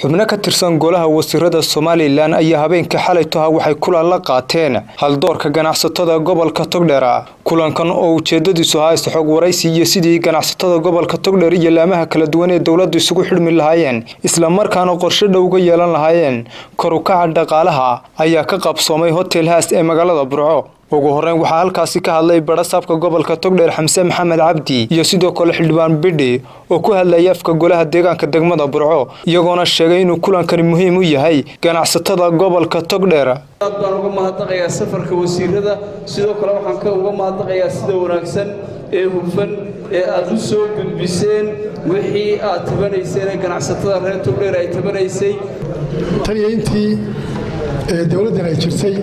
xubno ka tirsan golaha wasiirada somalilan ayaa habeenkii xalay taha waxay kulan la qaateen haldoorka ganacsatada gobolka togdheer kulankan oo ujeedadiisu ahaa isxoog waraysi iyo sidii ganacsatada gobolka togdheer iyo laamaha kala duwan ee dowladdu isugu xidhmi lahaayeen islamarkaana qorshe dhow uga yeelan lahaayeen. Korukaca dhaqaalaha ayaa ka qabsoomay hotel haas ee magaalada burco ugu horeyn waxaa halkaasi ka hadlay barasaabka gobolka togdheer xamse maxamed cabdi iyo sidoo kale xildhibaan bidhi oo ku hadlayay afka golaha deegaanka degmada burco iyagoona sheegay inuu kulankani muhiim u yahay ganacsatada gobolka togdheer. Aad baan uga mahadnaqayaa safarka wasiirada sidoo kale waxaan ka uga mahadnaqayaa sida wanaagsan ee hufan ee aad u soo gudbiseen wixii aad tabanayseen ee ganacsatada reer togdheer ay tabanaysay. Tan iyo intii dowladdan ay jirtay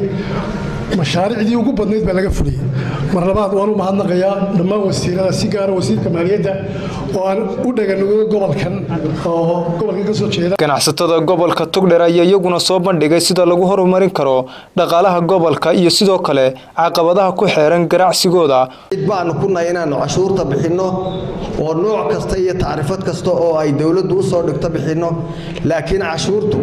mashaariicdii ugu badnayd baa laga fuliyey. Mar labaad waan u mahadnaqayaa dhammaan wasiirada si gaara wasiirka maaliyadda oo aan u dhaganugo gobolkan oo gobolkan ka soo jeeda. Ganacsatada gobolka togdheer ayaa iyaguna soo bandhigay sida lagu horumarin karo dhaqaalaha gobolka iyo sidoo kale caqabadaha ku xeeran ganacsigooda. Baanu kunahay inaannu cashuurta bixinno oo nooc kasta iyo tacrifad kasta oo ay dowladdu u soo dhigto bixinno. Laakiin cashuurtu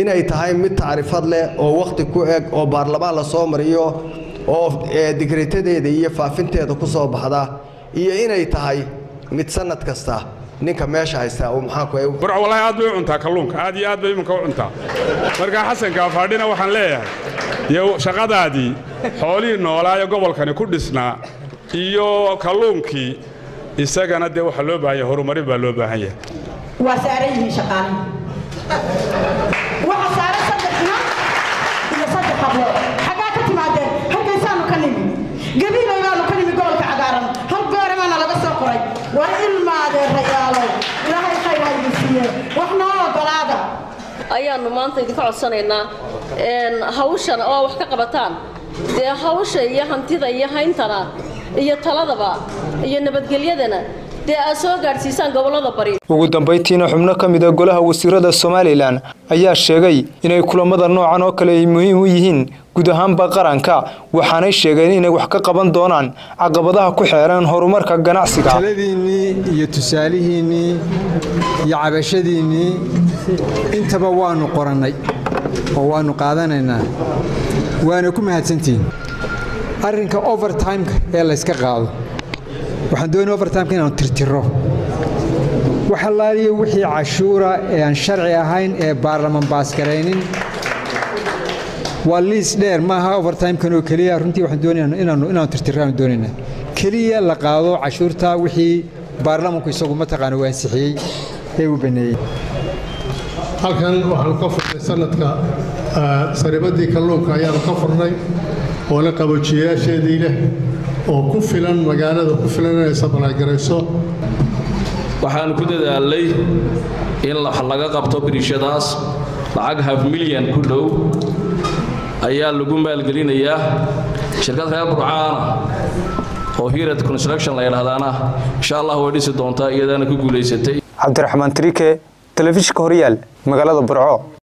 inay tahay mid tacrifad leh oo wakhti ku eg oo baarlamaan la soo mariyo oo digretadeeda iyo faafinteeda ku soo baxda iyo inay tahay mid sanad kasta ninka meesha haysta uu maxaanburco wallahi aad bay u cuntaa kalluunka. Aad iyo aad bay iminka u cuntaa. Markaa xasan kaafaadhina waxaan leeyahay iyo shaqadaadii xoolihii noolaayo gobolkani ku dhisnaa iyo kalluunkii isagana dee waxaa loo baahan yahay horumarin baa loo baahan yahay. Waa saaran yihiin shaqaalihi ayaannu maanta idinka codsanaynaa hawshan oo wax ka qabataan. Dee hawsha iyo hantida iyo hayntana iyo taladaba iyo nabadgelyadana dee aad soo gaadhsiisaan gobollada bari. Ugu dambayntiina xubno ka mid a golaha wasiirada somalilan ayaa sheegay inay kulamada noocan oo kale ay muhiim u yihiin guud ahaanba qaranka waxaanay sheegeen inay wax ka qaban doonaan caqabadaha ku xeeran horumarka ganacsiga. Taladiinnii iyo tusaalihiinnii iyo cabashadiinnii intaba waannu qorannay oo waannu qaadanaynaa. Waana ku mahadsantihiin arrinka overtimeka ee layska qaado. Waxaan doonaya overtimeka inaanu tirtiro wax allaaliyo wixii cashuura ee aan sharci ahayn ee baarlaman baasgaraynin waa liis dheer maaha overtimekan oo keliya. Runtii waxaan doonaya inaanu inaanu tirtiraanu doonaynaa keliya la qaado cashuurta wixii baarlamanku isagu mataqaana u ansixiyey ee uu baneeyey. Halkan waxaanu ka furnay sanadka saribadii kalluunka ayaanu ka furnay oona qaboojiyayaasheedii leh oo ku filan magaalada ku filan inay sabalaagarayso waxaanu ku dadaalay in laga qabto biriishadaas lacag haf milyan ku dhow ayaa lagu maalgelinayaa shirkad reer burcaana oo hirat construction la yidhaahdaana. Insha allah way dhisi doontaa iyadaana ku guulaysatay. Cabdiraxmaan trike telefishinka horyaal magaalada burco